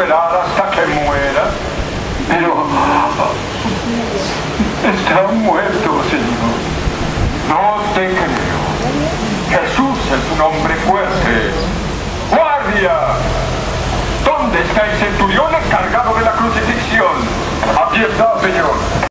esperar hasta que muera. Pero Está muerto, Señor. No te creo. Jesús es un hombre fuerte. ¡Guardia! ¿Dónde está el centurión encargado de la